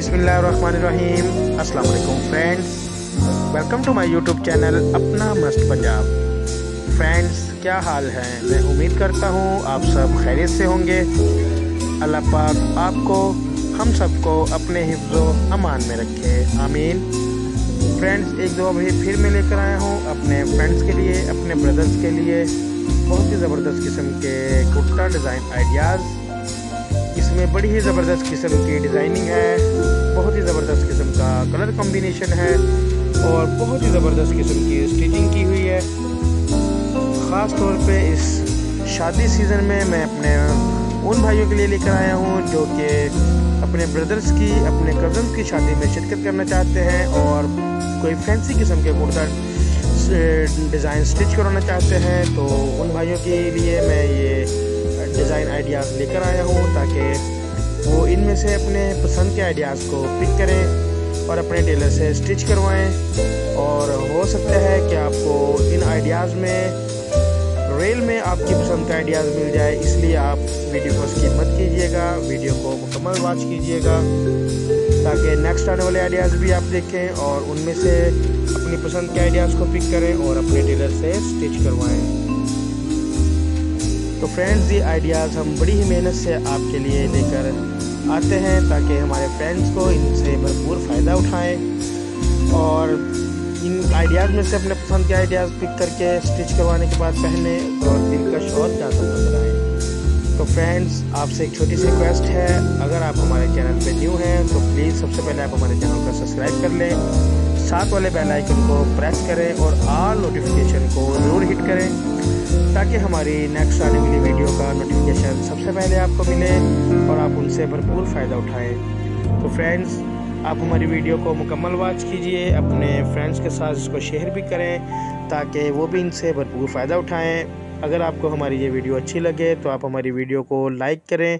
बिस्मिल्लाहिर्रहमानिर्रहीम अस्सलाम वालेकुम friends welcome to my YouTube channel अपना मस्त पंजाब फ्रेंड्स क्या हाल है मैं उम्मीद करता हूँ आप सब खैरियत से होंगे अल्लाह पाक आपको हम सबको अपने हिफ्ज़ अमान में रखे आमीन फ्रेंड्स एक दो अभी फिर मैं लेकर आया हूँ अपने फ्रेंड्स के लिए अपने ब्रदर्स के लिए बहुत ही ज़बरदस्त किस्म के कुर्ता डिज़ाइन आइडियाज़ इसमें बड़ी ही ज़बरदस्त किस्म की डिज़ाइनिंग है, बहुत ही ज़बरदस्त किस्म का कलर कॉम्बिनेशन है और बहुत ही ज़बरदस्त किस्म की स्टिचिंग की हुई है। ख़ास तौर पे इस शादी सीज़न में मैं अपने उन भाइयों के लिए लेकर आया हूँ जो कि अपने ब्रदर्स की, अपने कज़न की शादी में शिरकत करना चाहते हैं और कोई फैंसी किस्म के कुर्ता डिज़ाइन स्टिच कराना चाहते हैं। तो उन भाइयों के लिए मैं ये डिज़ाइन आइडियाज़ लेकर आया हूँ ताकि वो इनमें से अपने पसंद के आइडियाज़ को पिक करें और अपने टेलर से स्टिच करवाएँ। और हो सकता है कि आपको इन आइडियाज़ में रेल में आपकी पसंद का आइडियाज़ मिल जाए, इसलिए आप वीडियो को स्किप मत कीजिएगा वीडियो को मुकम्मल वॉच कीजिएगा, ताकि नेक्स्ट आने वाले आइडियाज़ भी आप देखें और उनमें से अपनी पसंद के आइडियाज़ को पिक करें और अपने टेलर से स्टिच करवाएँ। तो फ्रेंड्स ये आइडियाज़ हम बड़ी ही मेहनत से आपके लिए लेकर आते हैं ताकि हमारे फ्रेंड्स को इनसे भरपूर फ़ायदा उठाएँ और इन आइडियाज़ में से अपने पसंद के आइडियाज़ पिक करके स्टिच करवाने के बाद पहने और दिलकश और ज़्यादा आए तो फ्रेंड्स आपसे एक छोटी सी रिक्वेस्ट है। अगर आप हमारे चैनल पे न्यू हैं तो प्लीज़ सबसे पहले आप हमारे चैनल को सब्सक्राइब कर लें। साथ वाले बेल आइकन को प्रेस करें और आल नोटिफिकेशन को ज़रूर हिट करें। ताकि हमारी नेक्स्ट आने वाली वीडियो का नोटिफिकेशन सबसे पहले आपको मिले और आप उनसे भरपूर फ़ायदा उठाएँ। तो फ्रेंड्स आप हमारी वीडियो को मुकम्मल वाच कीजिए, अपने फ्रेंड्स के साथ इसको शेयर भी करें, ताकि वो भी इनसे भरपूर फ़ायदा उठाएँ। अगर आपको हमारी ये वीडियो अच्छी लगे तो आप हमारी वीडियो को लाइक करें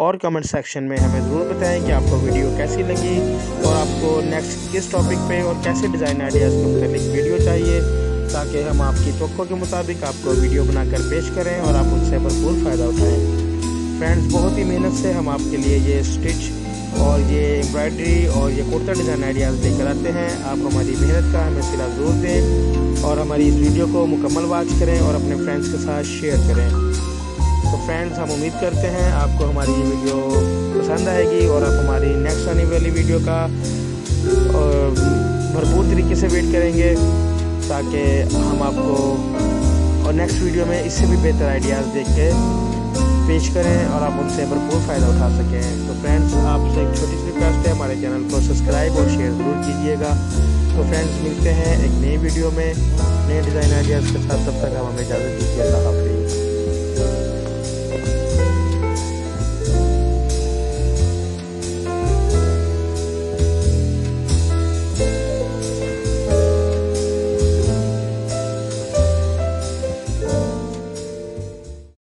और कमेंट सेक्शन में हमें ज़रूर बताएँ कि आपको वीडियो कैसी लगी और आपको नेक्स्ट किस टॉपिक पे और कैसे डिज़ाइन आइडियाज़ के मतलब वीडियो चाहिए। ताकि हम आपकी तो के मुताबिक आपको वीडियो बनाकर पेश करें और आप उनसे भरपूर फ़ायदा उठाएँ। फ्रेंड्स बहुत ही मेहनत से हम आपके लिए ये स्टिच और ये एम्ब्रॉयडरी और ये कुर्ता डिज़ाइन आइडियाज़ लेकर आते हैं। आप हमारी मेहनत का हमें सिला ज़ोर दें और हमारी इस वीडियो को मुकम्मल वॉच करें और अपने फ्रेंड्स के साथ शेयर करें। तो फ्रेंड्स हम उम्मीद करते हैं आपको हमारी ये वीडियो पसंद आएगी और आप हमारी नेक्स्ट आने वाली वीडियो का भरपूर तरीके से वेट करेंगे। ताकि हम आपको और नेक्स्ट वीडियो में इससे भी बेहतर आइडियाज़ देख के पेश करें और आप उनसे भरपूर फ़ायदा उठा सकें। तो फ्रेंड्स आपसे एक छोटी सी रिक्वेस्ट है, हमारे चैनल को सब्सक्राइब और शेयर ज़रूर कीजिएगा। तो फ्रेंड्स मिलते हैं एक नई वीडियो में। नए डिज़ाइन आइडियाज़ के साथ तब तक हम हमें इजाज़त दीजिए।